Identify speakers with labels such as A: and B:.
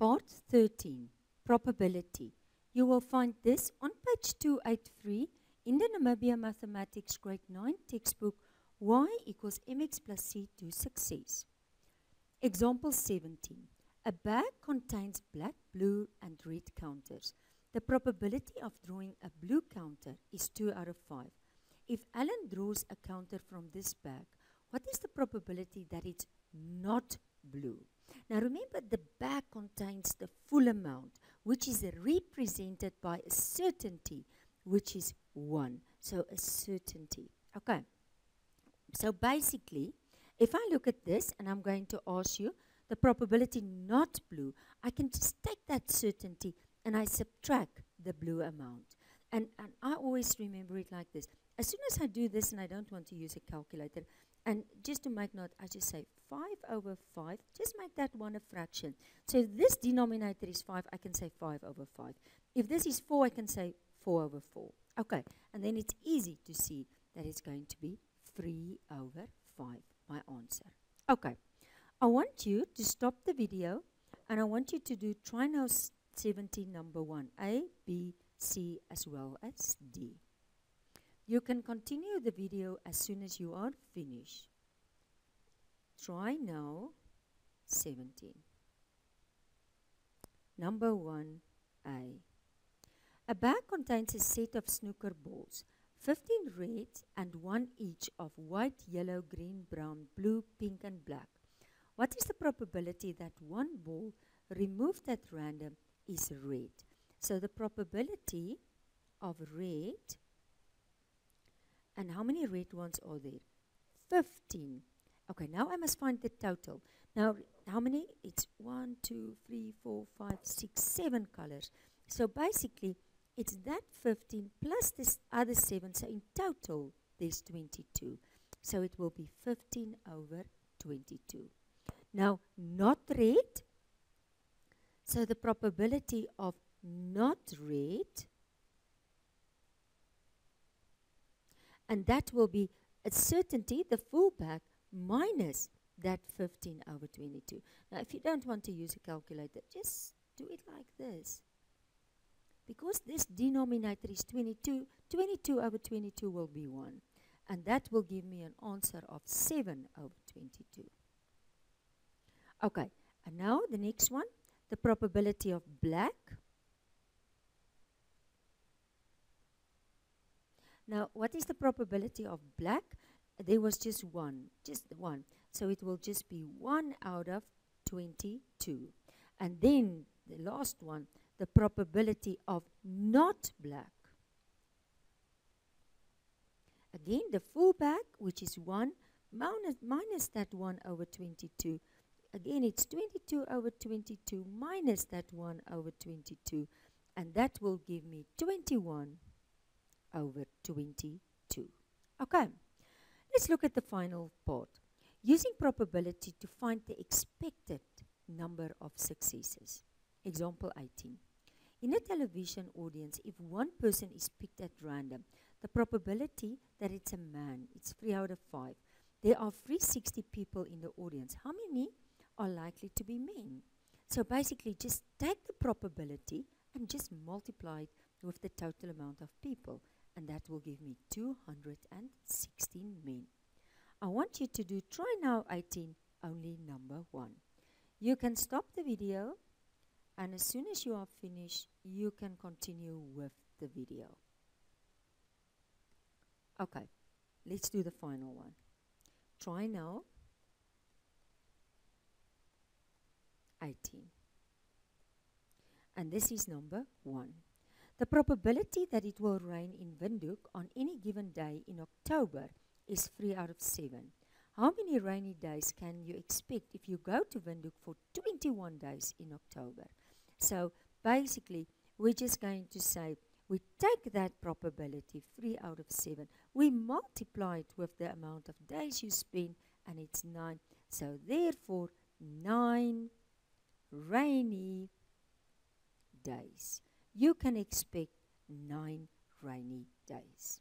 A: Part 13, Probability. You will find this on page 283 in the Namibia Mathematics Grade 9 textbook, Y equals mx plus c to success. Example 17. A bag contains black, blue and red counters. The probability of drawing a blue counter is 2 out of 5. If Alan draws a counter from this bag, what is the probability that it's not blue? Now remember the bag contains the full amount which is represented by a certainty which is 1. So a certainty. Okay. So basically, if I look at this and I'm going to ask you the probability not blue, I can just take that certainty and I subtract the blue amount. And, and I always remember it like this. As soon as I do this and I don't want to use a calculator, and just to make note, I just say 5 over 5. Just make that one a fraction. So this denominator is 5, I can say 5 over 5. If this is 4, I can say 4 over 4. Okay, and then it's easy to see that it's going to be 3 over 5, my answer. Okay, I want you to stop the video and I want you to do try now 17 number 1, A, B, C as well as D. You can continue the video as soon as you are finished. Try now 17. Number 1A. A bag contains a set of snooker balls, 15 red and one each of white, yellow, green, brown, blue, pink and black. What is the probability that one ball removed at random is red? So the probability of red and how many red ones are there? 15. Okay, now I must find the total. Now, how many? It's 1, 2, 3, 4, 5, 6, 7 colors. So basically, it's that 15 plus this other 7. So in total, there's 22. So it will be 15 over 22. Now, not red. So the probability of not red and that will be a certainty, the full bag minus that 15 over 22. Now, if you don't want to use a calculator, just do it like this. Because this denominator is 22, 22 over 22 will be 1. And that will give me an answer of 7 over 22. Okay, and now the next one, the probability of black Now, what is the probability of black? There was just one, just one. So it will just be 1 out of 22. And then the last one, the probability of not black. Again, the full back, which is 1, minus, minus that 1 over 22. Again, it's 22 over 22 minus that 1 over 22. And that will give me 21 over 22. Okay, let's look at the final part. Using probability to find the expected number of successes. Example 18. In a television audience, if one person is picked at random, the probability that it's a man, it's 3 out of 5. There are 360 people in the audience. How many are likely to be men? So basically, just take the probability and just multiply it with the total amount of people and that will give me 216 men. I want you to do try now 18 only number 1. You can stop the video and as soon as you are finished you can continue with the video. Okay, let's do the final one. Try now 18. And this is number 1. The probability that it will rain in Windhoek on any given day in October is 3 out of 7. How many rainy days can you expect if you go to Windhoek for 21 days in October? So basically, we're just going to say we take that probability, 3 out of 7, we multiply it with the amount of days you spend, and it's 9. So therefore, 9 rainy days you can expect nine rainy days.